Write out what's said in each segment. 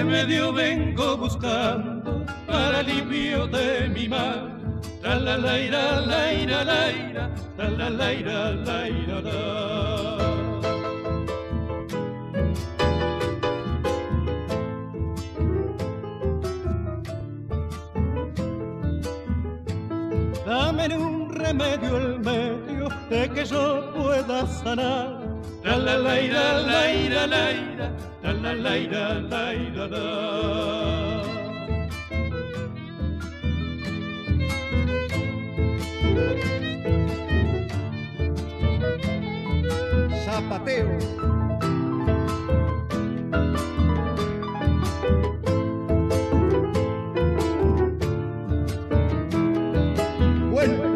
remedio vengo buscando para alivio de mi mal. La la la ira, la ira, la ira, la la la ira, la ira, la. Dame un remedio el medio de que yo pueda sanar. La la la ira, la ira, la ira, la la la ira. Zapateo. Vuelta.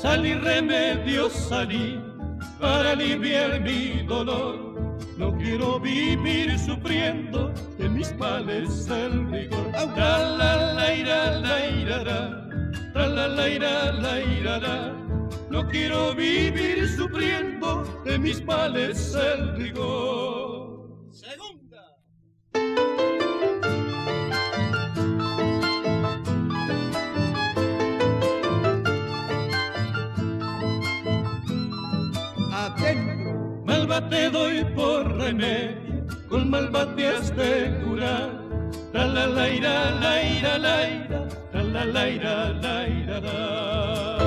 Salí remedio, salí para aliviar mi dolor. No quiero vivir sufriendo de mis males el rigor. La la la ira, la ira, la, la la ira, la ira. No quiero vivir sufriendo de mis males el rigor. Malva te doy por remedio, con malva te has de curar. La la la ira, la ira, la ira, la la la ira, la ira, la.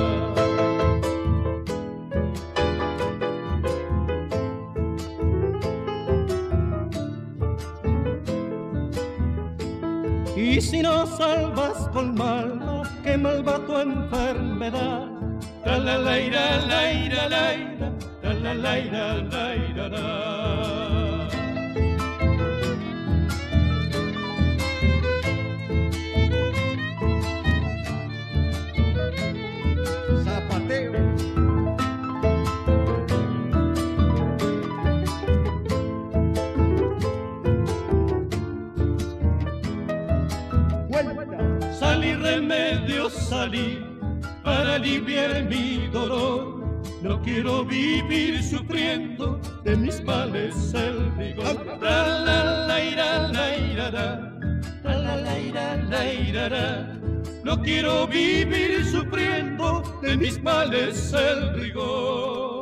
Y si no salvas con malva, que malva tu enfermedad. La la la ira, la la la. Salí remedio, salí para aliviar mi dolor. No quiero vivir sufriendo de mis males el rigor. La la la ira, la ira, la, la la la ira, la ira, la. No quiero vivir sufriendo de mis males el rigor.